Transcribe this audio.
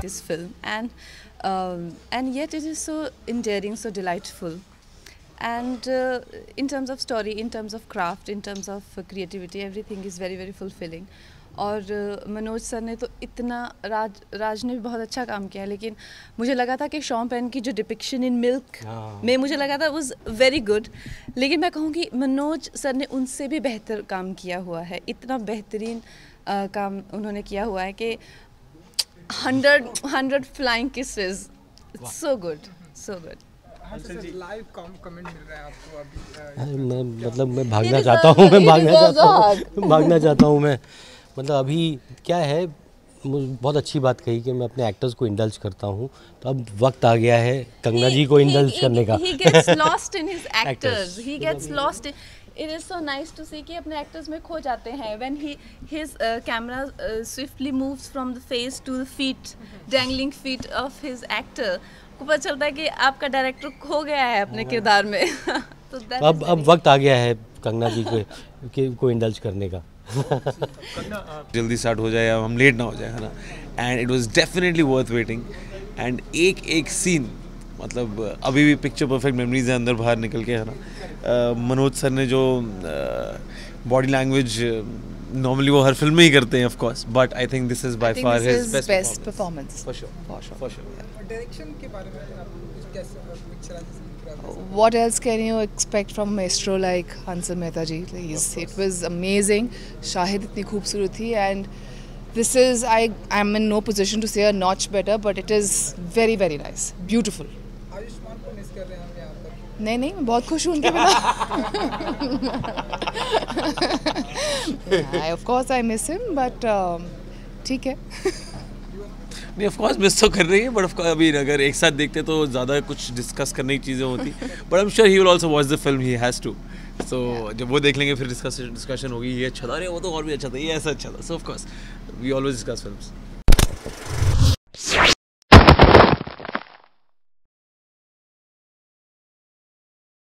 This film and um, and yet it is so endearing, so delightful. And uh, in terms of story in terms of craft in terms of uh, creativity everything is very very fulfilling. और uh, Manoj sir ने तो इतना राज राज ने भी बहुत अच्छा काम किया लेकिन मुझे लगा था कि शॉम पेन की जो डिपिक्शन इन मिल्क। में मुझे लगा था वाज वेरी गुड लेकिन मैं कहूँगी मनोज सर ने उनसे भी बेहतर काम किया हुआ है। इतना बेहतरीन uh, काम उन्होंने किया हुआ है कि hundred hundred flying kisses so good so good live comment मिल रहा है आपको अभी मैं मतलब मैं भागना चाहता हूँ मैं भागना चाहता हूँ भागना चाहता हूँ मैं। मतलब अभी क्या है बहुत अच्छी बात कही कि मैं अपने एक्टर्स को इंडल्ज करता हूँ। तो अब वक्त आ गया है कंगना जी को इंडल्ज करने का। It is so nice to see कि अपने एक्टर्स में खो जाते हैं। When he his camera swiftly moves from the face to the feet dangling feet of his actor को पता चलता है कि आपका डायरेक्टर खो गया है अपने किरदार में। तो अब अब वक्त आ गया है कंगना जी को, के, को इंडल्ज करने का। जल्दी स्टार्ट हो जाए अब हम लेट ना हो जाए है ना? And it was definitely worth waiting and एक एक सीन मतलब अभी भी पिक्चर परफेक्ट मेमोरीज है अंदर बाहर निकल के है ना मनोज सर ने जो बॉडी लैंग्वेज नॉर्मली वो हर फ़िल्म में ही करते हैं of course but I think this is by far his best performance. For sure. For sure direction के बारे में कैसे What else can you expect from maestro like Hansa Mehta ji? He's, it was amazing. Shahid इतनी खूबसूरत थी and this is I I'm in no position to say a notch better, but it is very very nice, beautiful. Ayushman को miss कर रहे हैं हम यहाँ पर। नहीं नहीं मैं बहुत खुश हूँ उनके बिना। Of course I miss him but ठीक है। नहीं ऑफ़ कोर्स मिस तो कर रही है बट ऑफ़ अभी अगर एक साथ देखते तो ज़्यादा कुछ डिस्कस करने की चीज़ें होती। But I am sure he will also watch the film he has to so जब वो देख लेंगे फिर डिस्कस डिस्कशन होगी ये अच्छा था। अरे वो तो और भी अच्छा था ये ऐसा अच्छा था। So of course we always discuss films